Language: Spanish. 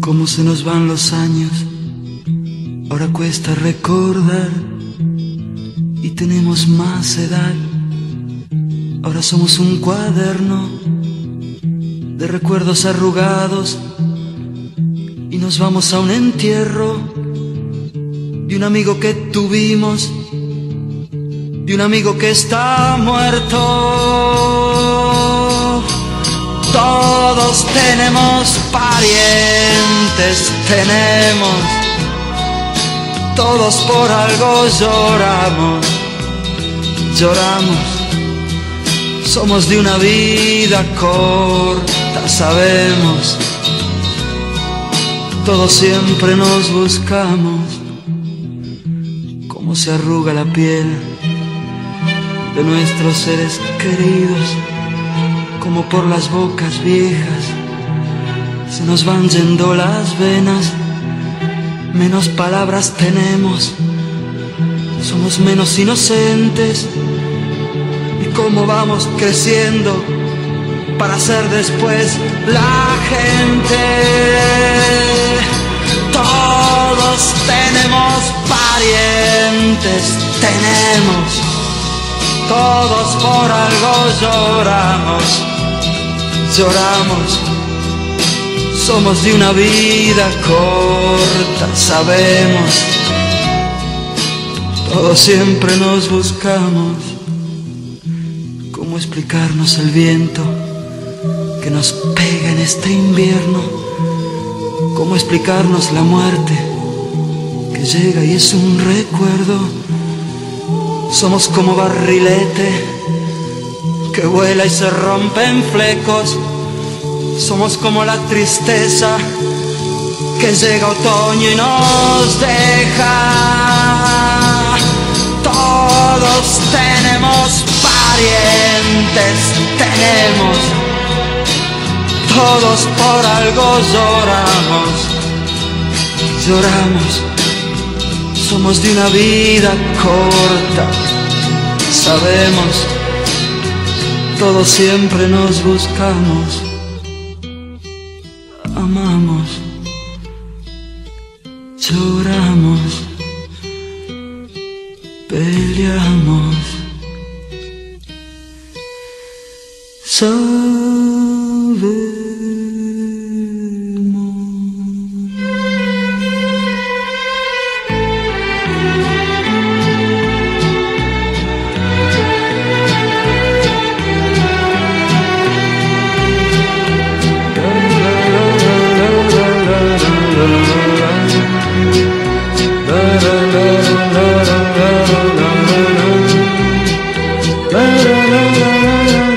Cómo se nos van los años, ahora cuesta recordar y tenemos más edad. Ahora somos un cuaderno de recuerdos arrugados y nos vamos a un entierro de un amigo que tuvimos, de un amigo que está muerto. Todos tenemos parientes, tenemos, todos por algo lloramos, lloramos. Somos de una vida corta, sabemos todos siempre nos buscamos, cómo se arruga la piel de nuestros seres queridos, como por las bocas viejas se nos van yendo las venas, menos palabras tenemos, somos menos inocentes y cómo vamos creciendo para ser después la gente. tenemos, todos por algo lloramos, lloramos, somos de una vida corta, sabemos, todos siempre nos buscamos, cómo explicarnos el viento que nos pega en este invierno, cómo explicarnos la muerte llega y es un recuerdo. Somos como barrilete que vuela y se rompe en flecos. Somos como la tristeza que llega otoño y nos deja. Todos tenemos parientes, tenemos. Todos por algo lloramos, lloramos somos de una vida corta, sabemos, todos siempre nos buscamos, amamos, lloramos, peleamos. Sabemos la la la la